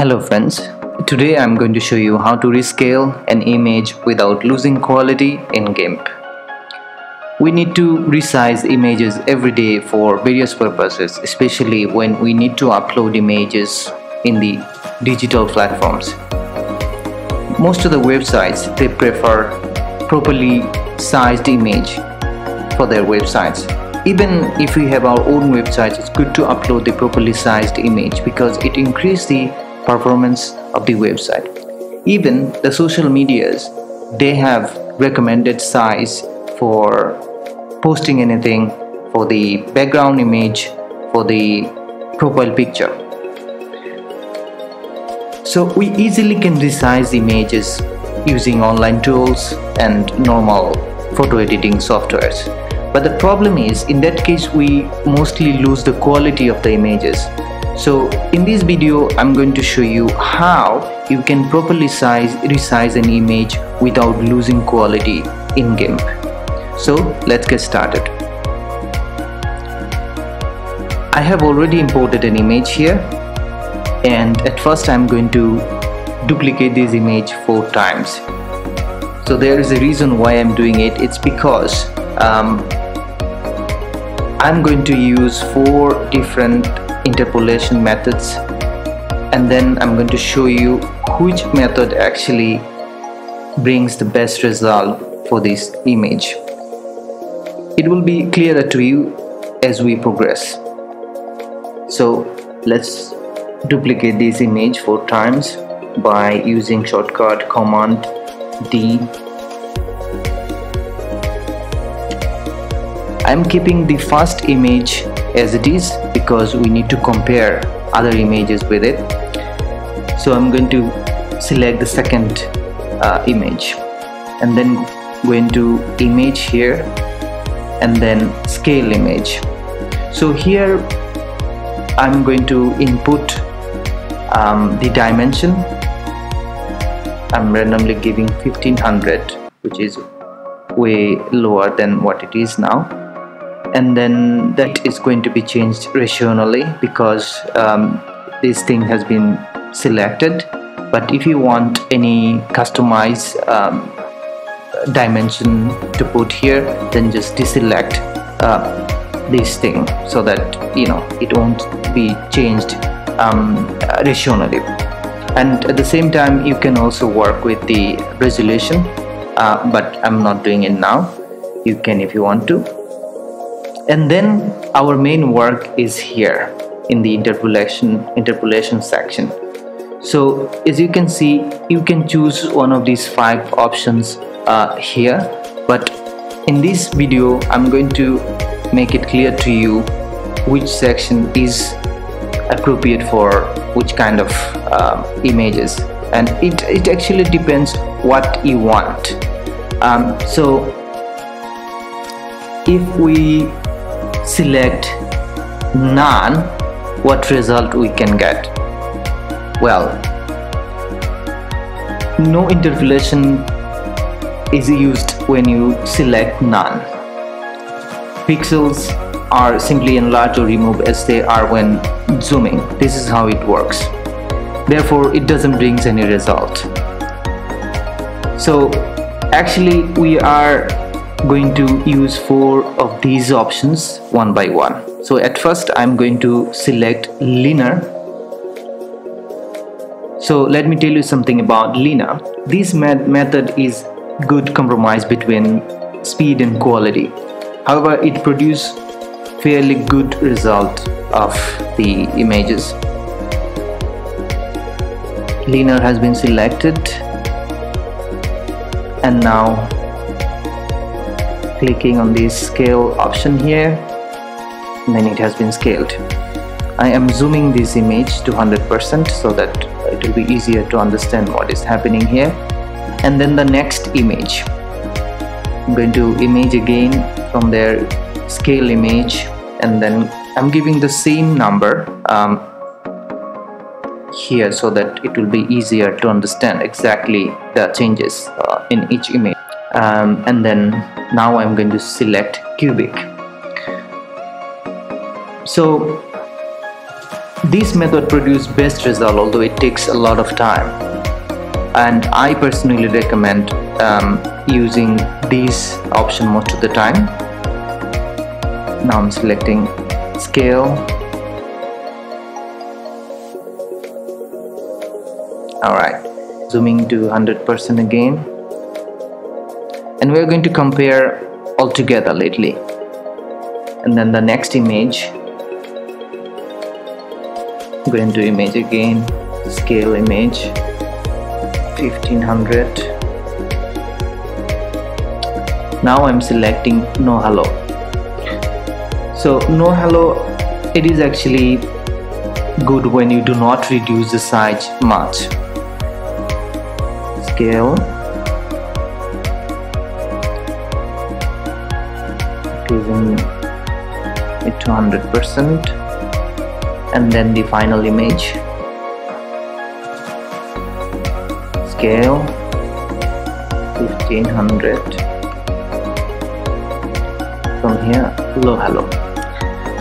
Hello friends, today I'm going to show you how to rescale an image without losing quality in GIMP. We need to resize images every day for various purposes, especially when we need to upload images in the digital platforms. Most of the websites, they prefer properly sized image for their websites. Even if we have our own websites, it's good to upload the properly sized image because it increases the performance of the website. Even the social medias, they have recommended size for posting anything, for the background image, for the profile picture. So we easily can resize images using online tools and normal photo editing softwares. But the problem is in that case we mostly lose the quality of the images so in this video I'm going to show you how you can properly size resize an image without losing quality in GIMP. So let's get started. I have already imported an image here and at first I'm going to duplicate this image four times. So there is a reason why I'm doing it. It's because um, I'm going to use four different interpolation methods and then I'm going to show you which method actually brings the best result for this image. It will be clearer to you as we progress. So let's duplicate this image four times by using shortcut command D I'm keeping the first image as it is because we need to compare other images with it. So I'm going to select the second uh, image and then going to image here and then scale image. So here I'm going to input um, the dimension. I'm randomly giving 1500 which is way lower than what it is now and then that is going to be changed rationally because um, this thing has been selected. But if you want any customized um, dimension to put here then just deselect uh, this thing so that you know it won't be changed um, regionally and at the same time you can also work with the resolution uh, but I'm not doing it now. You can if you want to and then our main work is here in the interpolation interpolation section. So as you can see you can choose one of these five options uh, here. But in this video I'm going to make it clear to you which section is appropriate for which kind of uh, images. And it, it actually depends what you want. Um, so if we select none what result we can get? Well no interpolation is used when you select none. Pixels are simply enlarged or removed as they are when zooming. This is how it works. Therefore it doesn't bring any result. So actually we are going to use four of these options one by one. So at first I'm going to select linear. So let me tell you something about linear. This method is good compromise between speed and quality. However it produces fairly good result of the images. Linear has been selected. And now clicking on the scale option here then it has been scaled. I am zooming this image to 100% so that it will be easier to understand what is happening here. And then the next image. I'm going to image again from there scale image and then I'm giving the same number um, here so that it will be easier to understand exactly the changes uh, in each image um, and then now I'm going to select cubic. So this method produces best result although it takes a lot of time. And I personally recommend um, using this option most of the time. Now I'm selecting scale. Alright zooming to 100% again and we're going to compare all together lately. And then the next image. Go into image again. Scale image. 1500 now I'm selecting no halo so no halo it is actually good when you do not reduce the size much. Scale increasing it to 100% and then the final image. Scale 1500 from here low halo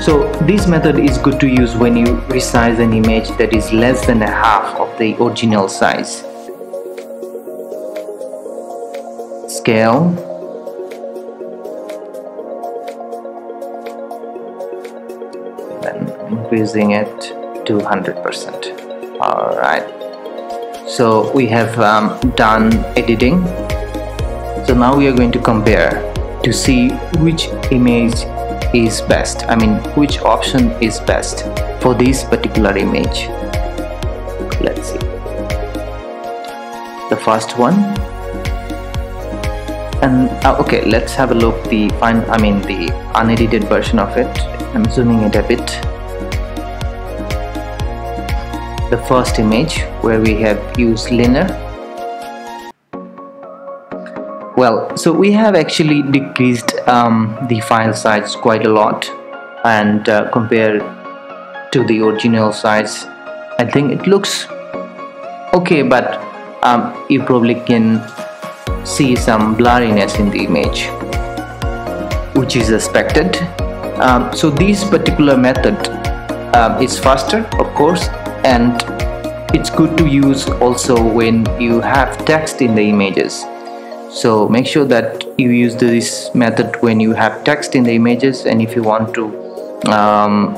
so this method is good to use when you resize an image that is less than a half of the original size. Scale increasing it to 100%. Alright, so we have um, done editing. So now we are going to compare to see which image is best. I mean which option is best for this particular image. Let's see. The first one. And uh, okay let's have a look the fine I mean the unedited version of it. I'm zooming it a bit the first image where we have used linear. Well so we have actually decreased um, the file size quite a lot and uh, compared to the original size. I think it looks okay but um, you probably can see some blurriness in the image which is expected. Um, so this particular method um, is faster of course and it's good to use also when you have text in the images. So make sure that you use this method when you have text in the images and if you want to um,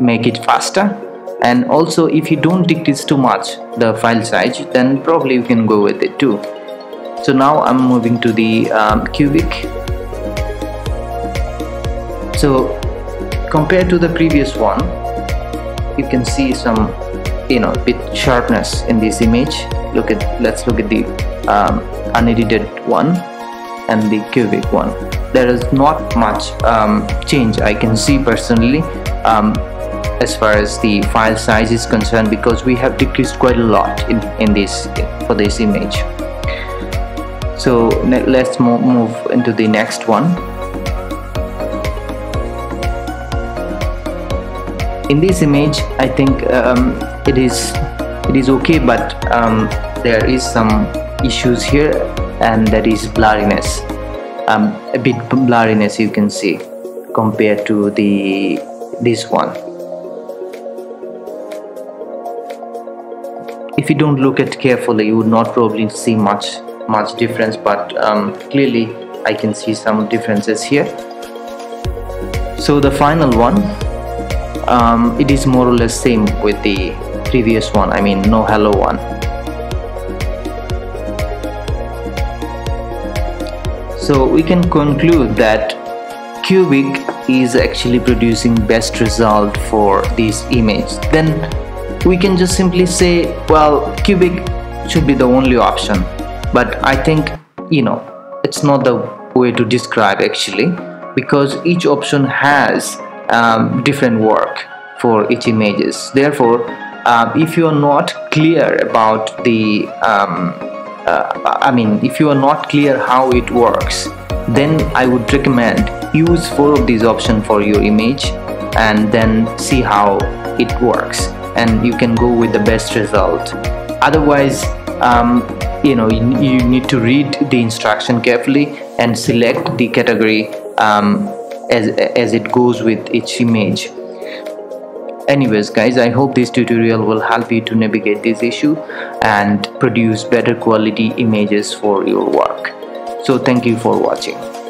make it faster. And also if you don't decrease too much the file size then probably you can go with it too. So now I'm moving to the um, cubic. So compared to the previous one you can see some you know bit sharpness in this image look at let's look at the um, unedited one and the cubic one. There is not much um, change I can see personally um, as far as the file size is concerned because we have decreased quite a lot in, in this for this image. So let's move into the next one in this image I think um, it is it is okay but um, there is some issues here and that is blurriness. Um, a bit blurriness you can see compared to the this one. If you don't look at carefully you would not probably see much much difference but um, clearly I can see some differences here. So the final one um, it is more or less same with the previous one I mean no halo one So we can conclude that Cubic is actually producing best result for this image. Then we can just simply say, well, Cubic should be the only option. But I think, you know, it's not the way to describe actually because each option has um, different work for each images. Therefore, uh, if you are not clear about the um, uh, I mean if you are not clear how it works then I would recommend use four of these options for your image and then see how it works and you can go with the best result otherwise um, you know you, you, need to read the instruction carefully and select the category um, as, as it goes with each image. Anyways guys i hope this tutorial will help you to navigate this issue and produce better quality images for your work. So thank you for watching